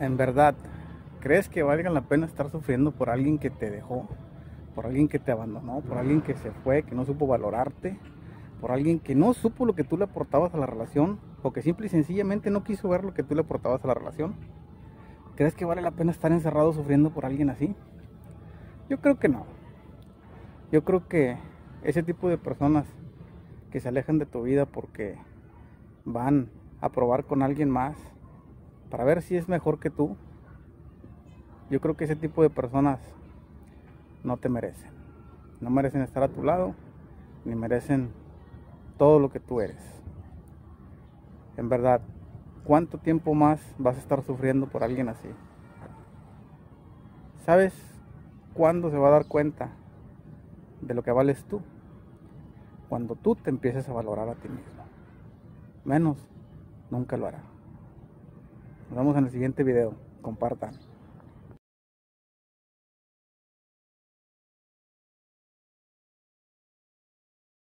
en verdad, ¿crees que valga la pena estar sufriendo por alguien que te dejó? Por alguien que te abandonó, por alguien que se fue, que no supo valorarte, por alguien que no supo lo que tú le aportabas a la relación o que simple y sencillamente no quiso ver lo que tú le aportabas a la relación. ¿Crees que vale la pena estar encerrado sufriendo por alguien así? Yo creo que no. Yo creo que ese tipo de personas que se alejan de tu vida porque van a probar con alguien más para ver si es mejor que tú, yo creo que ese tipo de personas no te merecen. No merecen estar a tu lado, ni merecen todo lo que tú eres. En verdad, ¿cuánto tiempo más vas a estar sufriendo por alguien así? ¿Sabes cuándo se va a dar cuenta de lo que vales tú? Cuando tú te empieces a valorar a ti mismo. Menos, nunca lo hará. Nos vemos en el siguiente video. Compartan.